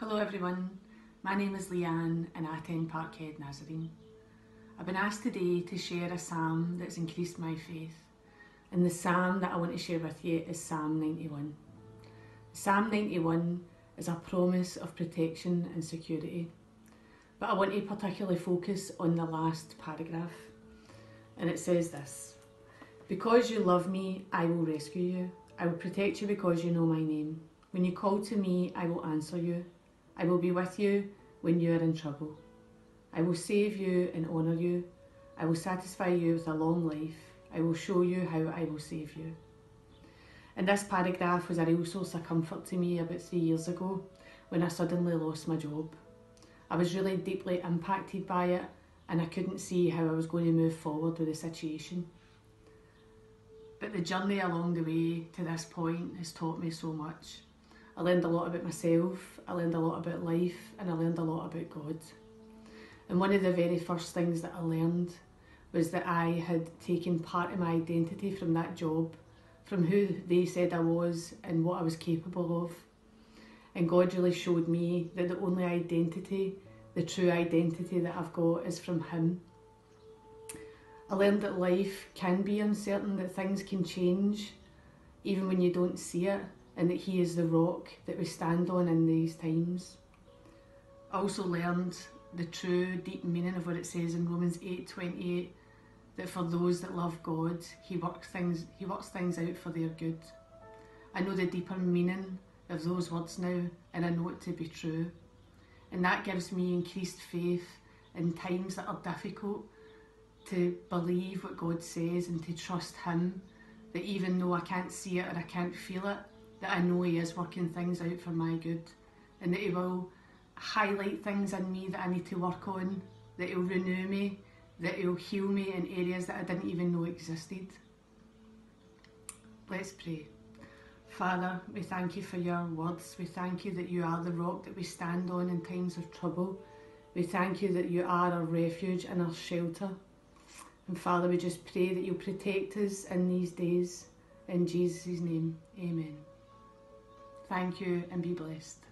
Hello everyone, my name is Leeanne and I attend Parkhead Nazarene. I've been asked today to share a psalm that's increased my faith and the psalm that I want to share with you is Psalm 91. Psalm 91 is a promise of protection and security but I want to particularly focus on the last paragraph and it says this Because you love me, I will rescue you. I will protect you because you know my name. When you call to me, I will answer you. I will be with you when you are in trouble. I will save you and honour you. I will satisfy you with a long life. I will show you how I will save you. And this paragraph was a real source of comfort to me about three years ago when I suddenly lost my job. I was really deeply impacted by it and I couldn't see how I was going to move forward with the situation. But the journey along the way to this point has taught me so much. I learned a lot about myself, I learned a lot about life, and I learned a lot about God. And one of the very first things that I learned was that I had taken part of my identity from that job, from who they said I was and what I was capable of. And God really showed me that the only identity, the true identity that I've got is from Him. I learned that life can be uncertain, that things can change, even when you don't see it and that He is the rock that we stand on in these times. I also learned the true deep meaning of what it says in Romans 8:28 that for those that love God, He works things He works things out for their good. I know the deeper meaning of those words now, and I know it to be true. And that gives me increased faith in times that are difficult to believe what God says and to trust Him. That even though I can't see it or I can't feel it, that I know He is working things out for my good and that He will highlight things in me that I need to work on, that He'll renew me, that He'll heal me in areas that I didn't even know existed. Let's pray. Father, we thank you for your words. We thank you that you are the rock that we stand on in times of trouble. We thank you that you are our refuge and our shelter. And Father, we just pray that you'll protect us in these days. In Jesus' name, amen. Thank you and be blessed.